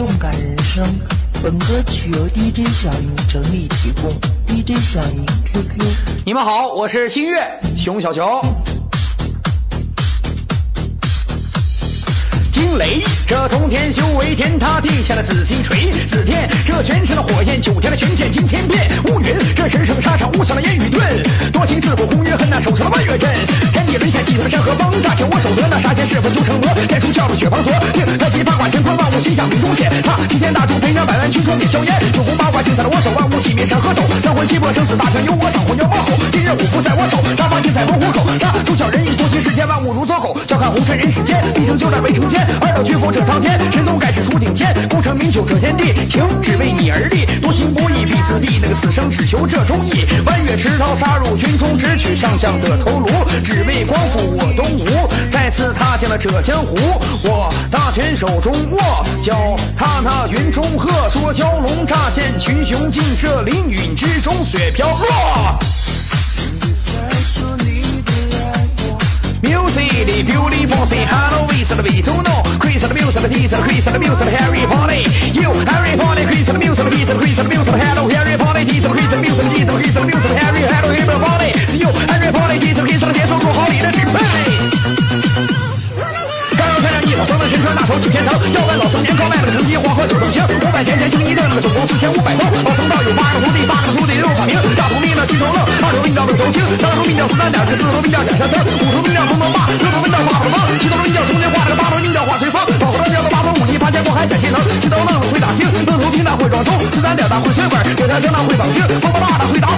动感人生。本歌曲由 DJ 小云整理提供。DJ 小云 QQ。你们好，我是新月熊小球。惊雷，这通天修为，天塌地下的紫金锤；紫天，这全身的火焰，九天的玄剑惊天变；乌云，这神圣沙场，无响的烟雨盾；多情自古空余恨，那手上的弯月阵；天地沦陷，地的山河崩炸，天我手得那杀剑是否就成魔？摘出鞘的血滂沱，听太培养百万军装灭硝烟；九宫八卦精彩的我手，万物起灭山河斗。战魂七魄生死大权由我掌，魂要冒吼，今日五福在我手，杀伐尽在猛虎口，杀主角仁义多情世间万物如走狗，笑看红尘人世间，一生就战未成仙。二道军风震苍天，神通盖世出顶尖，功成名就这天地，情只为你而立，多行不义必自毙，那个死生只求这忠义。弯月持刀杀入军中，直取上将的头颅，只为光复我东吴，再次踏进了这江湖。我拳手中握，脚踏那云中鹤，说蛟龙乍现群雄尽射，凌云之中雪飘落。个大头几千层，要问老僧年糕卖了成一黄河九重青，五百年前青衣那了总共四千五百封。老僧道有八个徒弟，八个徒弟六法名，大徒命叫青铜愣，二徒命叫柳头青，三徒命叫苏丹点，四徒命叫蒋三僧，五徒命叫龙龙霸，六徒命叫八宝方，七徒命叫冲天化个，八徒命叫化随风。老僧叫做八头武艺，八仙过海斩仙能，七头愣会打星，四徒命他会装钟，十三点他会摔拐，九三生他会绑星，八八大他会打。